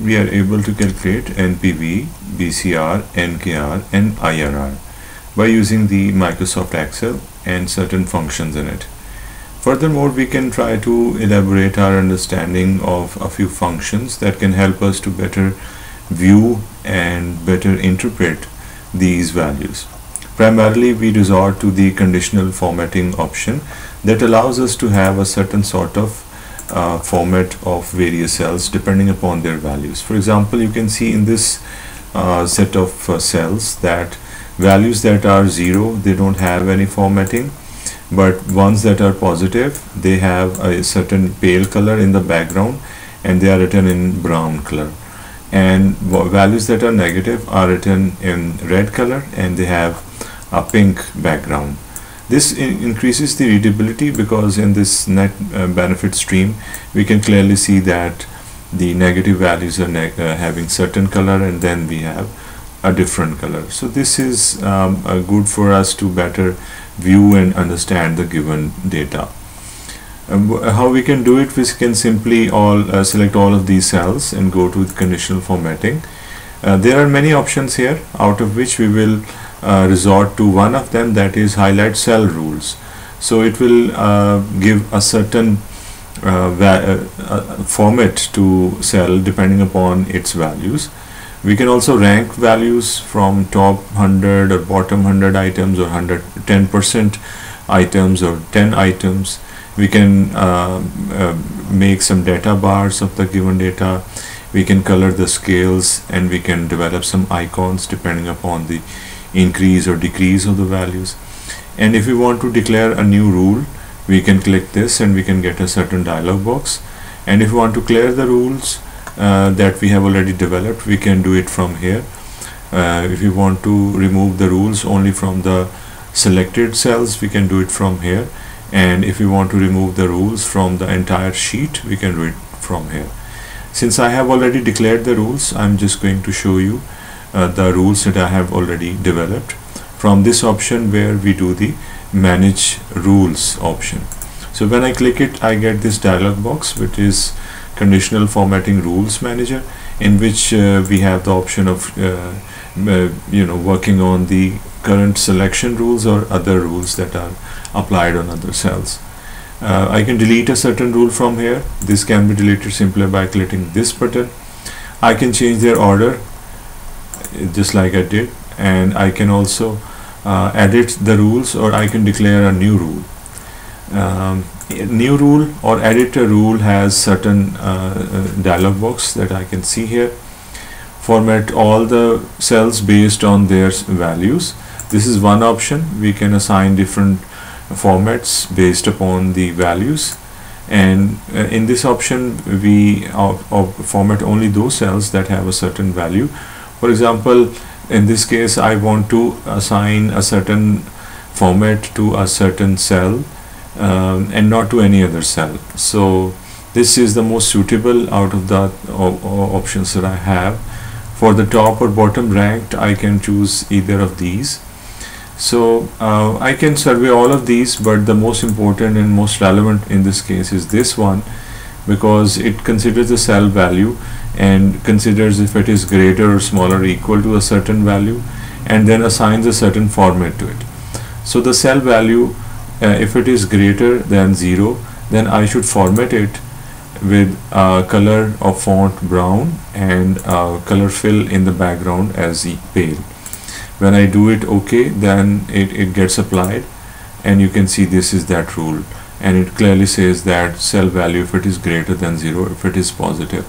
we are able to calculate NPV, BCR, NKR and IRR by using the Microsoft Excel and certain functions in it. Furthermore, we can try to elaborate our understanding of a few functions that can help us to better view and better interpret these values. Primarily, we resort to the conditional formatting option that allows us to have a certain sort of uh, format of various cells depending upon their values. For example, you can see in this uh, set of uh, cells that values that are zero, they don't have any formatting but ones that are positive they have a certain pale color in the background and they are written in brown color and values that are negative are written in red color and they have a pink background this in increases the readability because in this net uh, benefit stream we can clearly see that the negative values are uh, having certain color and then we have a different color so this is um, uh, good for us to better view and understand the given data. Um, how we can do it we can simply all uh, select all of these cells and go to conditional formatting uh, there are many options here out of which we will uh, resort to one of them that is highlight cell rules. So it will uh, give a certain uh, uh, format to cell depending upon its values. We can also rank values from top 100 or bottom 100 items or 110 percent items or 10 items. We can uh, uh, make some data bars of the given data. We can color the scales and we can develop some icons depending upon the increase or decrease of the values. And if we want to declare a new rule we can click this and we can get a certain dialog box. And if we want to clear the rules uh, that we have already developed we can do it from here. Uh, if you want to remove the rules only from the selected cells we can do it from here. And if you want to remove the rules from the entire sheet we can do it from here. Since I have already declared the rules I'm just going to show you uh, the rules that I have already developed. From this option where we do the manage rules option. So when I click it I get this dialog box which is conditional formatting rules manager in which uh, we have the option of uh, uh, you know working on the current selection rules or other rules that are applied on other cells. Uh, I can delete a certain rule from here. This can be deleted simply by clicking this button. I can change their order just like I did. And I can also uh, edit the rules or I can declare a new rule. Um, new rule or editor rule has certain uh, uh, dialog box that I can see here. Format all the cells based on their values. This is one option. We can assign different formats based upon the values. And uh, in this option we uh, format only those cells that have a certain value for example in this case I want to assign a certain format to a certain cell um, and not to any other cell. So this is the most suitable out of the options that I have. For the top or bottom ranked I can choose either of these. So uh, I can survey all of these but the most important and most relevant in this case is this one because it considers the cell value and considers if it is greater or smaller or equal to a certain value and then assigns a certain format to it. So the cell value uh, if it is greater than 0 then I should format it with a color of font brown and color fill in the background as pale. When I do it OK then it, it gets applied and you can see this is that rule. And it clearly says that cell value if it is greater than 0 if it is positive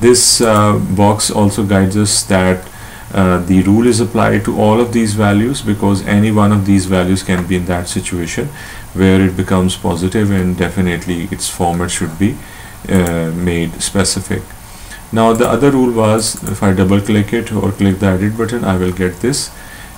this uh, box also guides us that uh, the rule is applied to all of these values because any one of these values can be in that situation where it becomes positive and definitely its format should be uh, made specific. Now the other rule was if I double click it or click the edit button I will get this.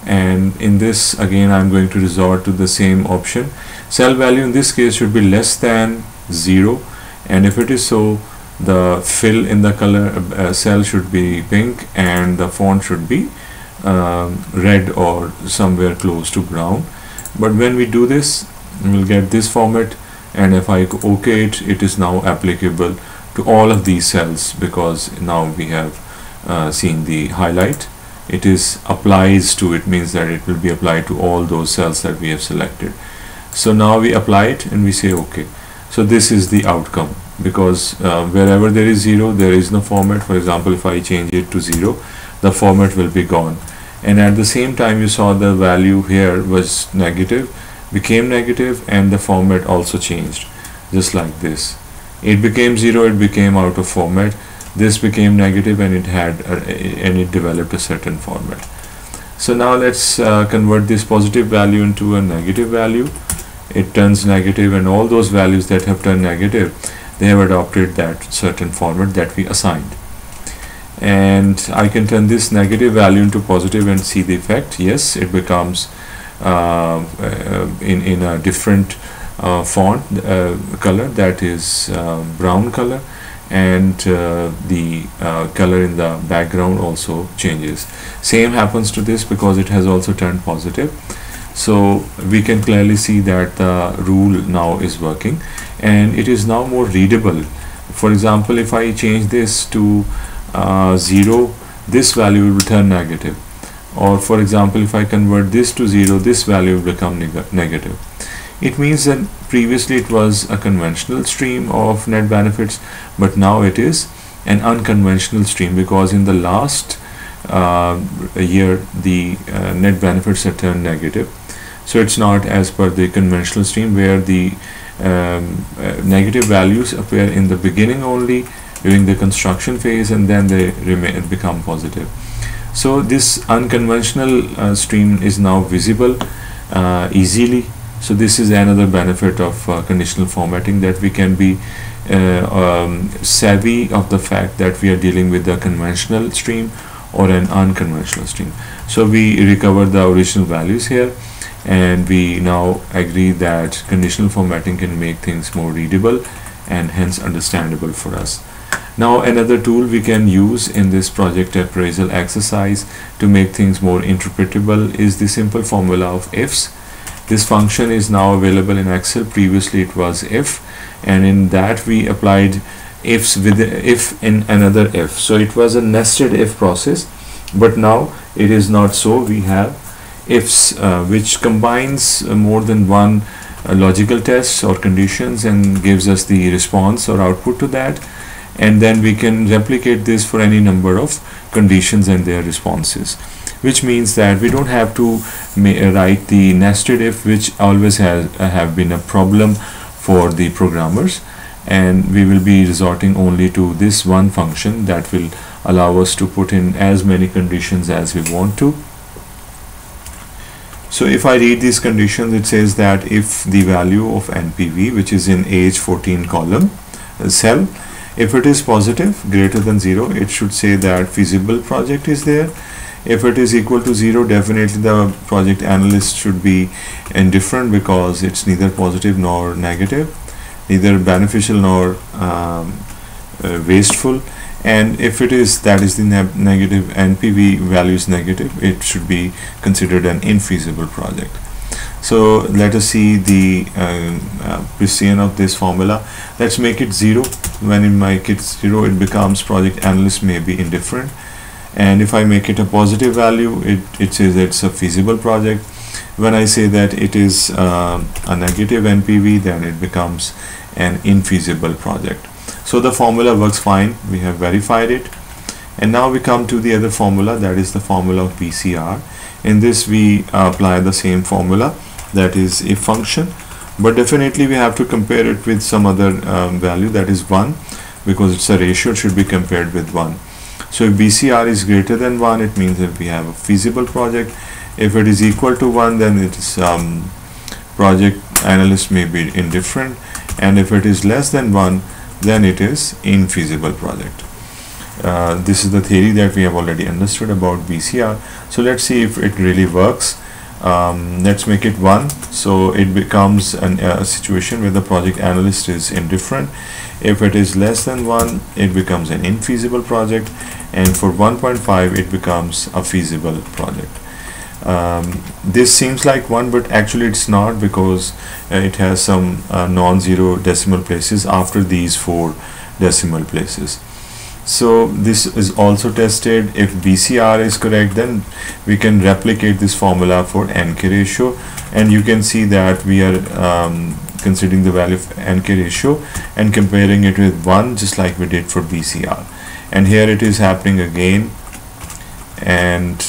And in this again I'm going to resort to the same option. Cell value in this case should be less than 0 and if it is so the fill in the color uh, cell should be pink and the font should be um, red or somewhere close to brown. But when we do this we'll get this format and if I OK it it is now applicable to all of these cells because now we have uh, seen the highlight. It is applies to it means that it will be applied to all those cells that we have selected. So now we apply it and we say okay. So this is the outcome because uh, wherever there is 0 there is no format. For example if I change it to 0 the format will be gone. And at the same time you saw the value here was negative became negative and the format also changed just like this. It became 0 it became out of format. This became negative and it had a, and it developed a certain format. So now let's uh, convert this positive value into a negative value. It turns negative and all those values that have turned negative they have adopted that certain format that we assigned. And I can turn this negative value into positive and see the effect. Yes it becomes uh, uh, in, in a different uh, font uh, color that is uh, brown color. And uh, the color in the background also changes. Same happens to this because it has also turned positive. So we can clearly see that the rule now is working and it is now more readable. For example if I change this to uh, 0 this value will turn negative. Or for example if I convert this to 0 this value will become neg negative. It means that previously it was a conventional stream of net benefits but now it is an unconventional stream because in the last uh, year the uh, net benefits are turned negative. So it's not as per the conventional stream where the um, uh, negative values appear in the beginning only during the construction phase and then they remain become positive. So this unconventional uh, stream is now visible uh, easily. So this is another benefit of uh, conditional formatting that we can be uh, um, savvy of the fact that we are dealing with a conventional stream or an unconventional stream. So we recover the original values here and we now agree that conditional formatting can make things more readable and hence understandable for us. Now another tool we can use in this project appraisal exercise to make things more interpretable is the simple formula of ifs. This function is now available in Excel. Previously it was if and in that we applied ifs with if in another if. So it was a nested if process but now it is not so. We have ifs uh, which combines uh, more than one uh, logical tests or conditions and gives us the response or output to that. And then we can replicate this for any number of conditions and their responses which means that we don't have to write the nested if which always has uh, have been a problem for the programmers. And we will be resorting only to this one function that will allow us to put in as many conditions as we want to so if I read these conditions, it says that if the value of NPV, which is in H14 column cell, if it is positive greater than 0, it should say that feasible project is there. If it is equal to 0, definitely the project analyst should be indifferent because it's neither positive nor negative, neither beneficial nor um, uh, wasteful and if it is that is the ne negative NPV value is negative it should be considered an infeasible project. So let us see the uh, uh, precision of this formula. Let's make it zero. When in my it zero it becomes project analyst may be indifferent. And if I make it a positive value it, it says it's a feasible project. When I say that it is uh, a negative NPV then it becomes an infeasible project so the formula works fine. We have verified it. And now we come to the other formula that is the formula of BCR in this we apply the same formula that is if function. But definitely we have to compare it with some other um, value that is 1 because it's a ratio it should be compared with 1 so if BCR is greater than 1 it means that we have a feasible project. If it is equal to 1 then it is um, project analyst may be indifferent. And if it is less than 1 then it is infeasible project. Uh, this is the theory that we have already understood about BCR. So let's see if it really works. Um, let's make it 1 so it becomes an, uh, a situation where the project analyst is indifferent if it is less than 1 it becomes an infeasible project and for 1.5 it becomes a feasible project um, this seems like 1 but actually it's not because uh, it has some uh, non-zero decimal places after these four decimal places. So this is also tested. If BCR is correct then we can replicate this formula for NK ratio. And you can see that we are um, considering the value of NK ratio and comparing it with 1 just like we did for BCR and here it is happening again. And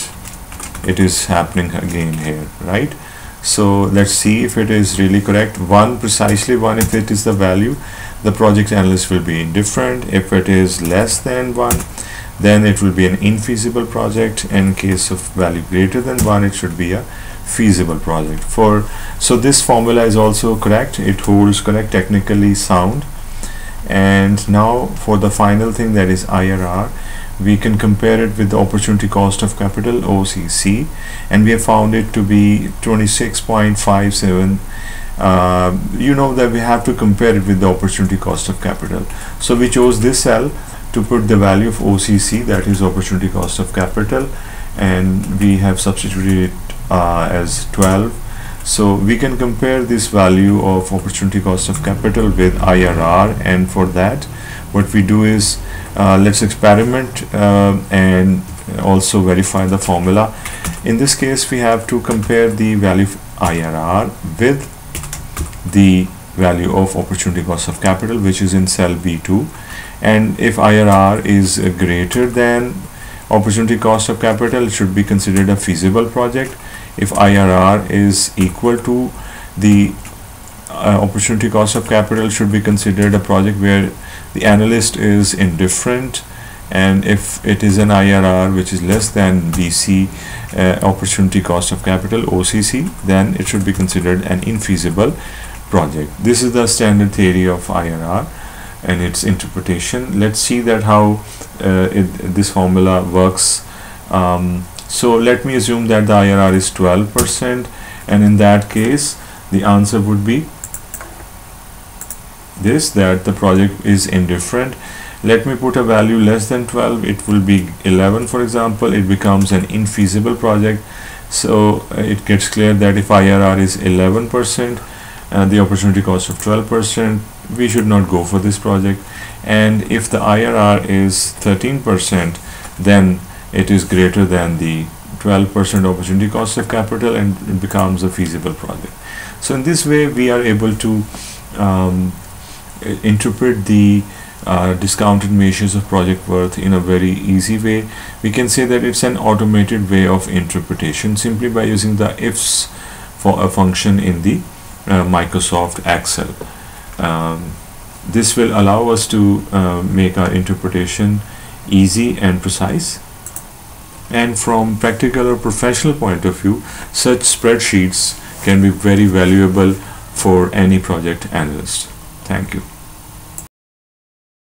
it is happening again here right? So let's see if it is really correct. 1 precisely 1 if it is the value the project analyst will be indifferent. If it is less than 1 then it will be an infeasible project. In case of value greater than 1 it should be a feasible project. For so this formula is also correct. It holds correct technically sound. And now for the final thing that is IRR we can compare it with the opportunity cost of capital OCC and we have found it to be 26.57 uh, you know that we have to compare it with the opportunity cost of capital. So we chose this cell to put the value of OCC that is opportunity cost of capital and we have substituted it uh, as 12 so we can compare this value of opportunity cost of capital with IRR and for that what we do is uh, let's experiment uh, and also verify the formula. In this case we have to compare the value of IRR with the value of opportunity cost of capital which is in cell B2 and if IRR is greater than opportunity cost of capital it should be considered a feasible project. If IRR is equal to the uh, opportunity cost of capital should be considered a project where the analyst is indifferent and if it is an IRR which is less than BC uh, opportunity cost of capital OCC then it should be considered an infeasible project. This is the standard theory of IRR and its interpretation. Let's see that how uh, it, this formula works. Um, so let me assume that the IRR is 12% and in that case the answer would be this that the project is indifferent. Let me put a value less than 12 it will be 11 for example. It becomes an infeasible project. So uh, it gets clear that if IRR is 11 percent and the opportunity cost of 12 percent we should not go for this project. And if the IRR is 13 percent then it is greater than the 12 percent opportunity cost of capital and it becomes a feasible project. So in this way we are able to um, interpret the uh, discounted measures of project worth in a very easy way. We can say that it's an automated way of interpretation simply by using the ifs for a function in the uh, Microsoft Excel. Um, this will allow us to uh, make our interpretation easy and precise. And from practical or professional point of view such spreadsheets can be very valuable for any project analyst. Thank you